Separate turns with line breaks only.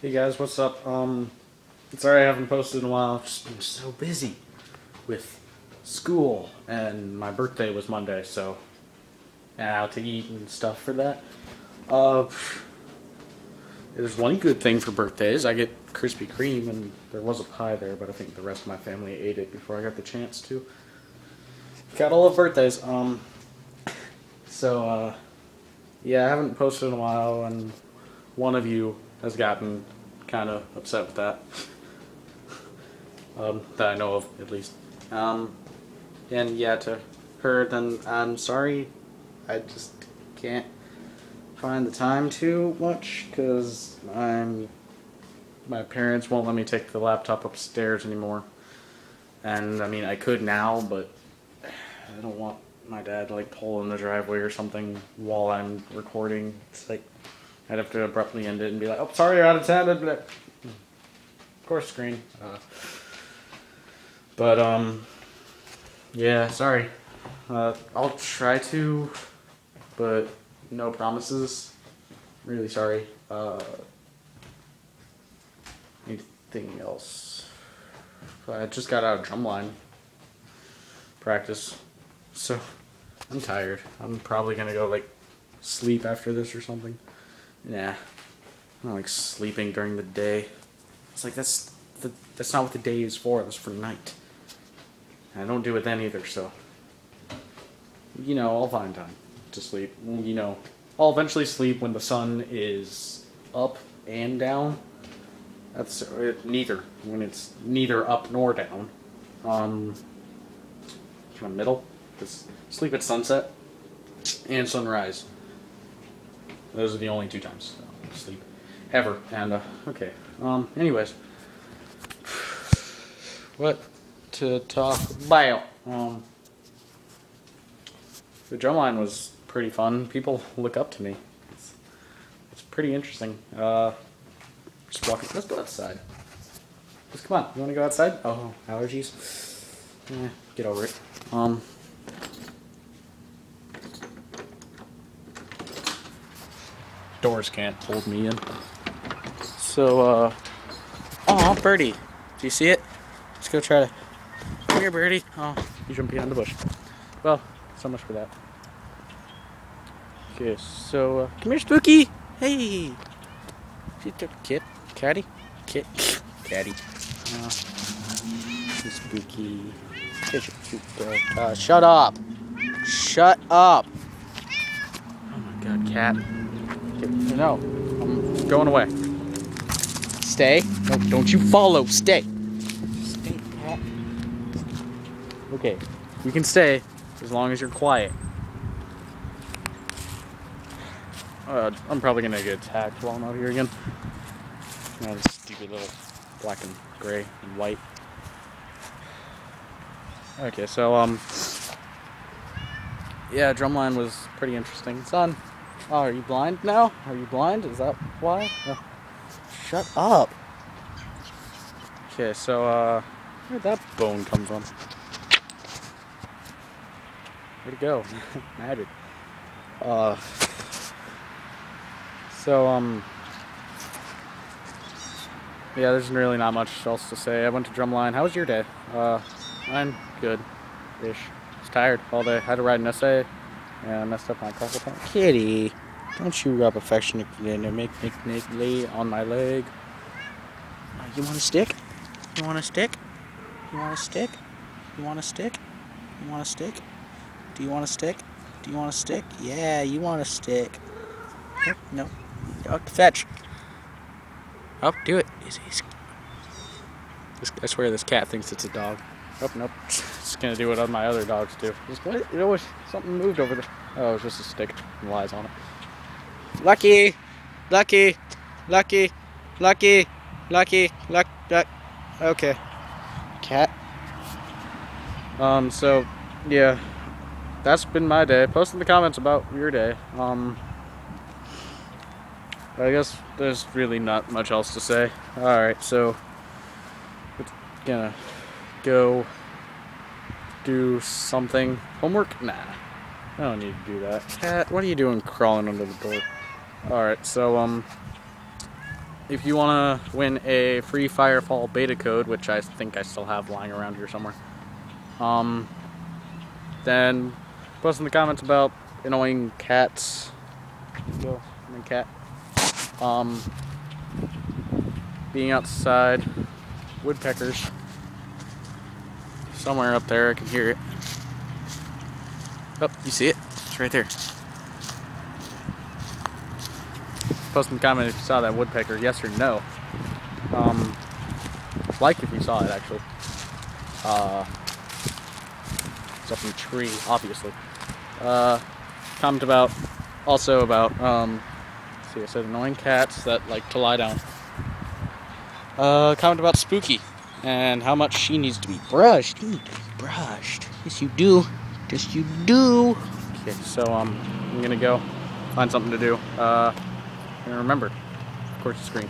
Hey guys, what's up? Um, sorry I haven't posted in a while. I've just been so busy with school, and my birthday was Monday, so and out to eat and stuff for that. Uh, there's one good thing for birthdays. I get Krispy Kreme, and there was a pie there, but I think the rest of my family ate it before I got the chance to. Got all love birthdays. Um, so uh, yeah, I haven't posted in a while, and one of you has gotten kind of upset with that. um, that I know of, at least. Um, and yeah, to her, then I'm sorry. I just can't find the time too much because I'm. My parents won't let me take the laptop upstairs anymore. And I mean, I could now, but I don't want my dad to like pull in the driveway or something while I'm recording. It's like I'd have to abruptly end it and be like, "Oh, sorry, you're out of town." Of course, screen. Uh, but um, yeah, sorry. Uh, I'll try to, but no promises. Really sorry. Uh, anything else? I just got out of drumline practice, so I'm tired. I'm probably gonna go like sleep after this or something. Nah, I don't like sleeping during the day. It's like that's the, that's not what the day is for. That's for night. And I don't do it then either. So you know, I'll find time to sleep. You know, I'll eventually sleep when the sun is up and down. That's uh, neither when it's neither up nor down. Um, kind of middle. Just sleep at sunset and sunrise. Those are the only two times I sleep ever. And uh, okay. Um. Anyways, what to talk about? Um. The drumline was pretty fun. People look up to me. It's, it's pretty interesting. Uh, just walking. Let's go outside. Just come on. You want to go outside? Oh, allergies. Yeah, get over it. Um. Doors can't hold me in. So, uh. Oh, birdie. Do you see it? Let's go try to. Come here, birdie. Oh, you jumped behind the bush. Well, so much for that. Okay, so uh, come here, Spooky. Hey, she took kit, caddy, kit, caddy. Uh, spooky. Uh, shut up. Shut up. Oh my God, cat. No, I'm going away. Stay. No, don't you follow. Stay. Stay. Okay, you can stay as long as you're quiet. Uh, I'm probably gonna get attacked while I'm out here again. Oh, this stupid little black and gray and white. Okay, so um, yeah, drumline was pretty interesting. Son, oh, are you blind now? Are you blind? Is that why? Oh. Shut up. Okay, so uh, where'd that bone come from? Where'd it go? Magic. Uh, so, um, yeah, there's really not much else to say. I went to drumline. How was your day? Uh, I'm good-ish. I was tired all day. Had to write an essay, and I messed up my tunnel. Kitty, don't you rub affectionately and make nicknately on my leg. Uh, you want a stick? You want a stick? You want a stick? You want a stick? You want a stick? Do you want a stick? Do you want a stick? Yeah, you want a stick. Oh, no. Fetch. Oh, do it. This, I swear this cat thinks it's a dog. Oh, nope. It's gonna do what my other dogs do. Just, what? It always, something moved over there. Oh, it was just a stick and lies on it. Lucky! Lucky! Lucky! Lucky! Lucky! Luck! Luck! Okay. Cat. Um, so, yeah. That's been my day. Post in the comments about your day. Um, I guess there's really not much else to say. Alright, so we're gonna go do something. Homework? Nah. I don't need to do that. Cat, what are you doing crawling under the door? Alright, so, um, if you want to win a free Firefall beta code, which I think I still have lying around here somewhere, um, then post in the comments about annoying cats. Go, annoying cat. Um, being outside, woodpeckers. Somewhere up there, I can hear it. Oh, you see it? It's right there. Post in the comment if you saw that woodpecker, yes or no. Um, like if you saw it, actually. Uh, it's up in the tree, obviously. Uh, comment about, also about, um, see, I said annoying cats that like to lie down. Uh, comment about Spooky and how much she needs to be brushed. Brushed. Yes, you do. Yes, you do. Okay, so um, I'm gonna go find something to do. Uh, and remember, of course, screen.